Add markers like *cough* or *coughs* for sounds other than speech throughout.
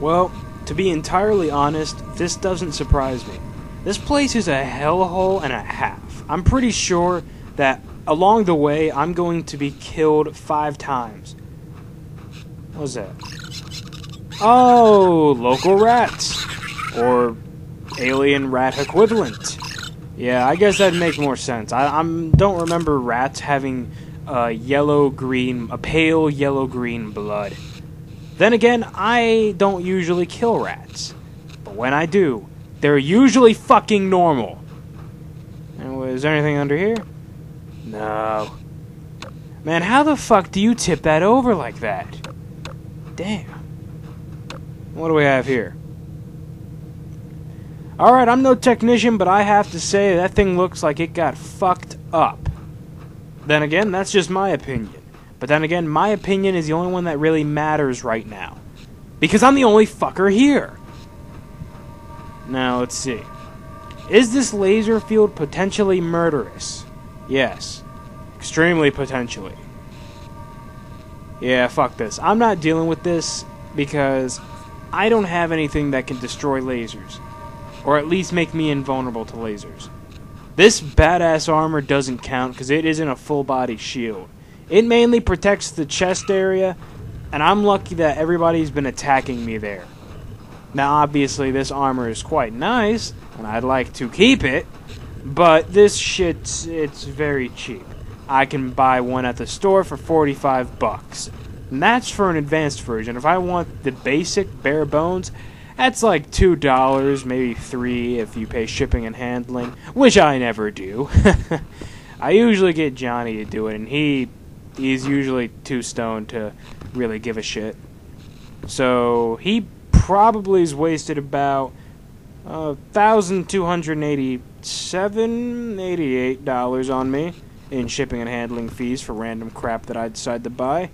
Well, to be entirely honest, this doesn't surprise me. This place is a hellhole and a half. I'm pretty sure that along the way I'm going to be killed five times. What was that? Oh, local rats. Or alien rat equivalent. Yeah, I guess that'd make more sense. I I'm, don't remember rats having uh, a yellow green, a pale yellow green blood. Then again, I don't usually kill rats. But when I do, they're usually fucking normal. And is there anything under here? No. Man, how the fuck do you tip that over like that? Damn. What do we have here? Alright, I'm no technician, but I have to say that thing looks like it got fucked up. Then again, that's just my opinion. But then again, my opinion is the only one that really matters right now. Because I'm the only fucker here. Now, let's see. Is this laser field potentially murderous? Yes. Extremely potentially. Yeah, fuck this. I'm not dealing with this because I don't have anything that can destroy lasers. Or at least make me invulnerable to lasers. This badass armor doesn't count because it isn't a full body shield. It mainly protects the chest area, and I'm lucky that everybody's been attacking me there. Now, obviously, this armor is quite nice, and I'd like to keep it, but this shit, it's very cheap. I can buy one at the store for 45 bucks. And that's for an advanced version. If I want the basic, bare bones, that's like $2, maybe 3 if you pay shipping and handling, which I never do. *laughs* I usually get Johnny to do it, and he he's usually too stoned to really give a shit. So he probably has wasted about uh, thousand two hundred eighty-seven, eighty-eight dollars on me in shipping and handling fees for random crap that I decide to buy.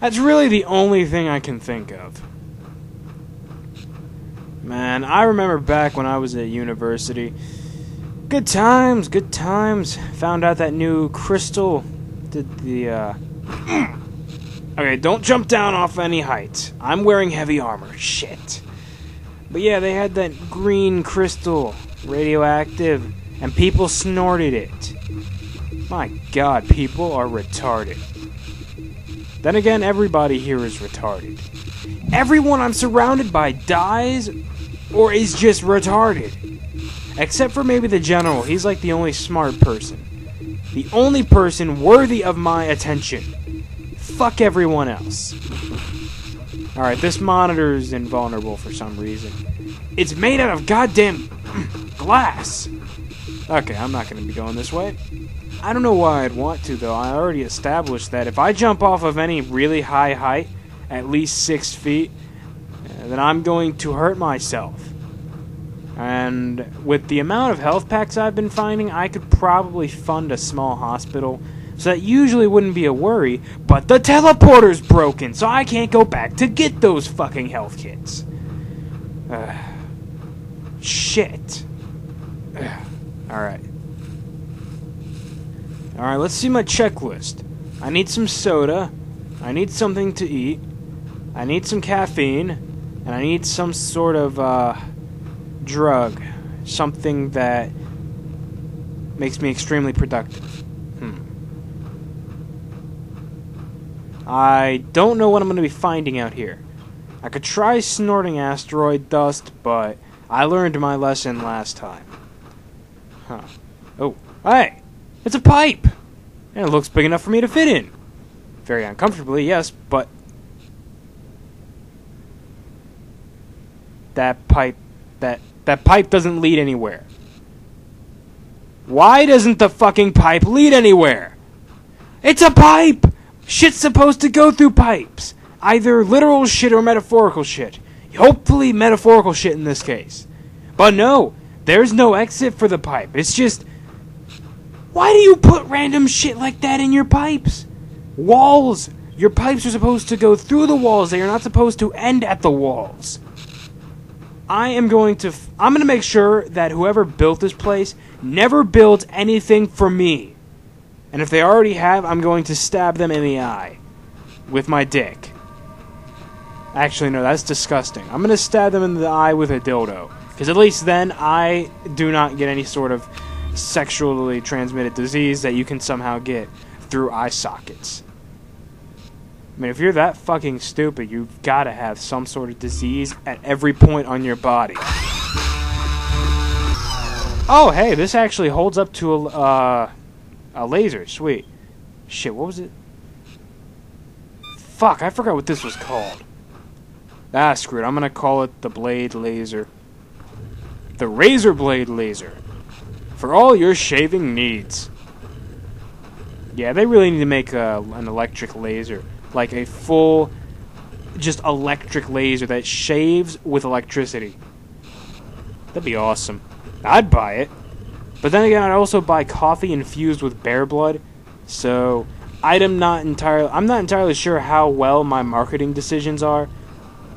That's really the only thing I can think of. Man, I remember back when I was at university. Good times, good times. Found out that new crystal did the, uh... *clears throat* okay, don't jump down off any height. I'm wearing heavy armor. Shit. But yeah, they had that green crystal, radioactive, and people snorted it. My god, people are retarded. Then again, everybody here is retarded. Everyone I'm surrounded by dies or is just retarded. Except for maybe the general. He's like the only smart person. The only person worthy of my attention. Fuck everyone else. Alright, this monitor is invulnerable for some reason. It's made out of goddamn *clears throat* glass. Okay, I'm not going to be going this way. I don't know why I'd want to, though. I already established that if I jump off of any really high height, at least six feet, uh, then I'm going to hurt myself. And with the amount of health packs I've been finding, I could probably fund a small hospital. So that usually wouldn't be a worry, but the teleporter's broken, so I can't go back to get those fucking health kits. Uh, *sighs* shit. Uh, *sighs* Alright. Alright, let's see my checklist. I need some soda. I need something to eat. I need some caffeine. And I need some sort of, uh drug, something that makes me extremely productive. Hmm. I don't know what I'm going to be finding out here. I could try snorting asteroid dust, but I learned my lesson last time. Huh. Oh, hey! It's a pipe! And it looks big enough for me to fit in. Very uncomfortably, yes, but... That pipe... That that pipe doesn't lead anywhere. Why doesn't the fucking pipe lead anywhere? It's a pipe! Shit's supposed to go through pipes. Either literal shit or metaphorical shit. Hopefully metaphorical shit in this case. But no, there's no exit for the pipe. It's just... Why do you put random shit like that in your pipes? Walls! Your pipes are supposed to go through the walls. They are not supposed to end at the walls. I am going to f- I'm going to make sure that whoever built this place never builds anything for me. And if they already have, I'm going to stab them in the eye with my dick. Actually, no, that's disgusting. I'm gonna stab them in the eye with a dildo. Because at least then I do not get any sort of sexually transmitted disease that you can somehow get through eye sockets. I mean, if you're that fucking stupid, you've got to have some sort of disease at every point on your body. Oh, hey, this actually holds up to a, uh, a laser. Sweet. Shit, what was it? Fuck, I forgot what this was called. Ah, screw it. I'm gonna call it the Blade Laser. The Razor Blade Laser. For all your shaving needs. Yeah, they really need to make a, an electric laser like a full just electric laser that shaves with electricity. That'd be awesome. I'd buy it. But then again, I'd also buy coffee infused with bear blood. So, I'm not entirely I'm not entirely sure how well my marketing decisions are,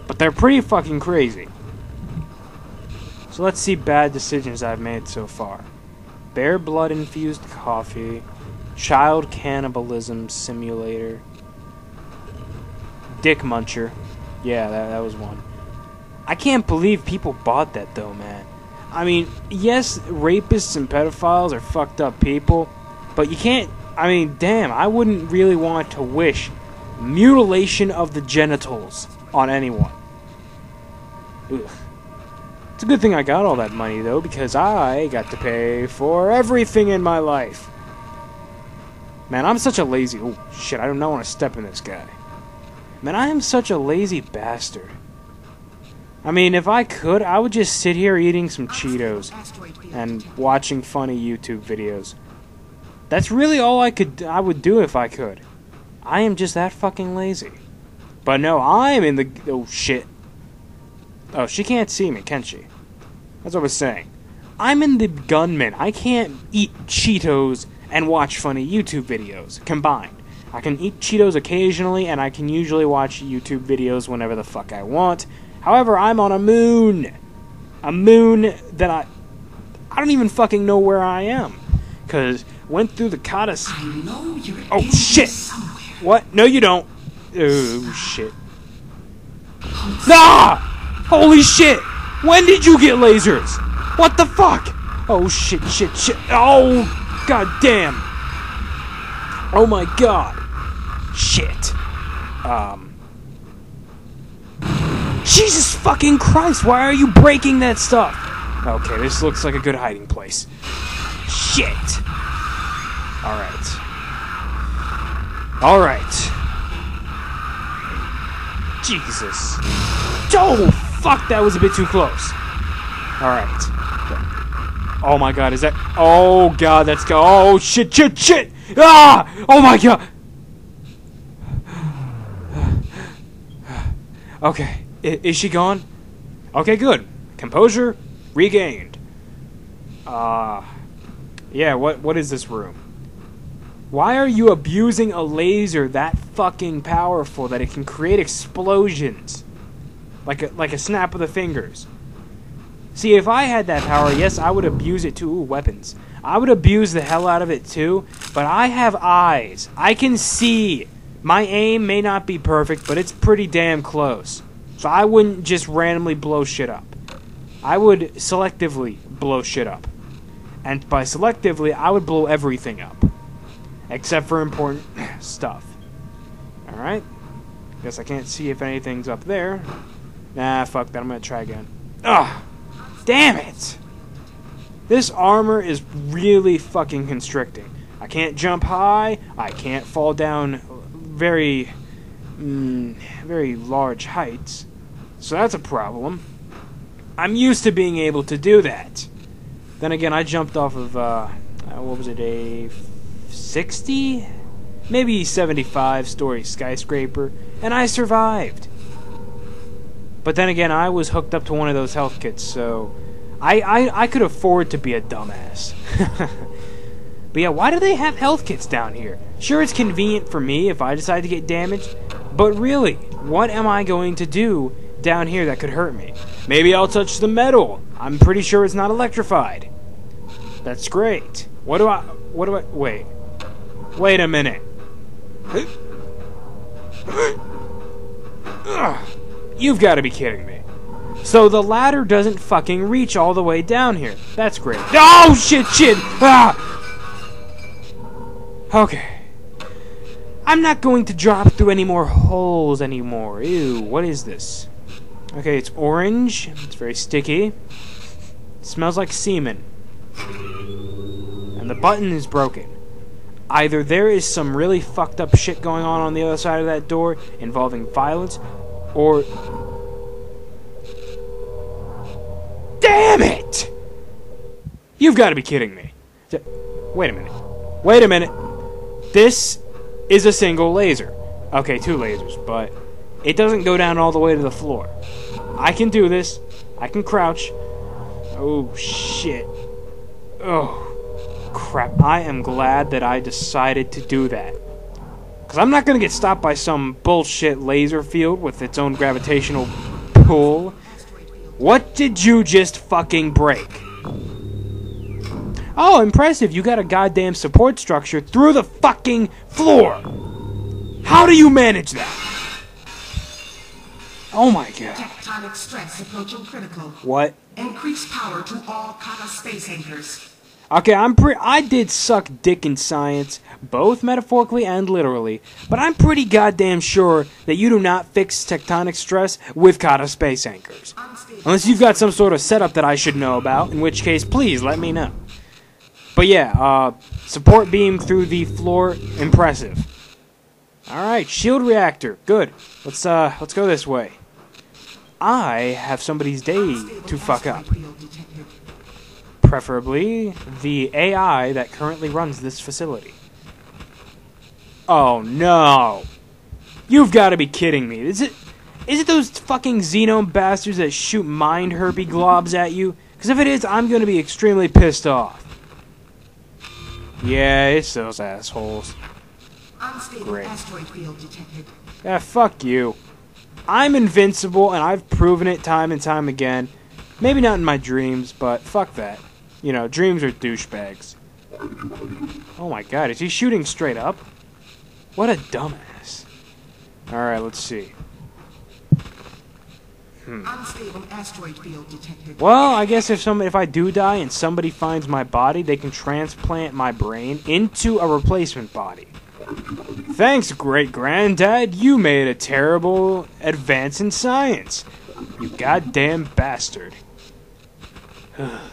but they're pretty fucking crazy. So let's see bad decisions I've made so far. Bear blood infused coffee, child cannibalism simulator, Dick Muncher. Yeah, that, that was one. I can't believe people bought that though, man. I mean, yes, rapists and pedophiles are fucked up people, but you can't. I mean, damn, I wouldn't really want to wish mutilation of the genitals on anyone. Ugh. It's a good thing I got all that money though, because I got to pay for everything in my life. Man, I'm such a lazy. Oh shit! I do not want to step in this guy. Man, I am such a lazy bastard. I mean, if I could, I would just sit here eating some Cheetos and watching funny YouTube videos. That's really all I could I would do if I could. I am just that fucking lazy. But no, I am in the oh shit. Oh, she can't see me, can she? That's what I was saying. I'm in the gunman. I can't eat Cheetos and watch funny YouTube videos combined. I can eat Cheetos occasionally, and I can usually watch YouTube videos whenever the fuck I want. However, I'm on a moon. A moon that I... I don't even fucking know where I am. Because went through the Caddis... Oh, shit! Somewhere. What? No, you don't. Oh, shit. Ah! Holy shit! When did you get lasers? What the fuck? Oh, shit, shit, shit. Oh, god damn. Oh my god. Shit. Um. Jesus fucking Christ, why are you breaking that stuff? Okay, this looks like a good hiding place. Shit. Alright. Alright. Jesus. Oh, fuck, that was a bit too close. Alright. Oh my god, is that... Oh god, that's... Go oh, shit, shit, shit! Ah! Oh my god! Okay. I is she gone? Okay, good. Composure regained. Uh Yeah, what what is this room? Why are you abusing a laser that fucking powerful that it can create explosions? Like a like a snap of the fingers. See, if I had that power, yes, I would abuse it too. Ooh, weapons. I would abuse the hell out of it too, but I have eyes. I can see. My aim may not be perfect, but it's pretty damn close. So I wouldn't just randomly blow shit up. I would selectively blow shit up. And by selectively, I would blow everything up. Except for important *coughs* stuff. Alright. Guess I can't see if anything's up there. Nah, fuck that. I'm gonna try again. Ugh! Damn it! This armor is really fucking constricting. I can't jump high. I can't fall down very, mm, very large heights. So that's a problem. I'm used to being able to do that. Then again, I jumped off of, uh, uh what was it, a 60? Maybe 75 story skyscraper, and I survived. But then again, I was hooked up to one of those health kits, so I, I, I could afford to be a dumbass. *laughs* but yeah, why do they have health kits down here? Sure, it's convenient for me if I decide to get damaged, but really, what am I going to do down here that could hurt me? Maybe I'll touch the metal. I'm pretty sure it's not electrified. That's great. What do I... What do I... Wait. Wait a minute. You've got to be kidding me. So the ladder doesn't fucking reach all the way down here. That's great. Oh shit, shit! Ah! Okay. I'm not going to drop through any more holes anymore. Ew, what is this? Okay, it's orange. It's very sticky. It smells like semen. And the button is broken. Either there is some really fucked up shit going on on the other side of that door involving violence, or. Damn it! You've got to be kidding me. Wait a minute. Wait a minute. This is a single laser. Okay, two lasers, but it doesn't go down all the way to the floor. I can do this. I can crouch. Oh, shit. Oh crap. I am glad that I decided to do that. Because I'm not going to get stopped by some bullshit laser field with its own gravitational pull. What did you just fucking break? Oh, impressive. You got a goddamn support structure through the fucking floor. How do you manage that? Oh my god. Tectonic stress approaching critical. What? Increase power to all Kata space anchors. Okay, I'm pre- I did suck dick in science, both metaphorically and literally, but I'm pretty goddamn sure that you do not fix tectonic stress with kata space anchors. Unless you've got some sort of setup that I should know about, in which case, please let me know. But yeah, uh, support beam through the floor, impressive. All right, shield reactor, good. Let's uh, let's go this way. I have somebody's day to fuck up preferably the AI that currently runs this facility. Oh no! You've got to be kidding me. Is it is it those fucking xenome bastards that shoot mind herpy globs at you? Because if it is, I'm going to be extremely pissed off. Yeah, it's those assholes. Great. asteroid. Yeah, fuck you. I'm invincible, and I've proven it time and time again. Maybe not in my dreams, but fuck that. You know, dreams are douchebags. Oh my god, is he shooting straight up? What a dumbass. Alright, let's see. Hmm. Unstable asteroid field detected. Well, I guess if some if I do die and somebody finds my body, they can transplant my brain into a replacement body. Thanks, great granddad. You made a terrible advance in science. You goddamn bastard. *sighs* *sighs*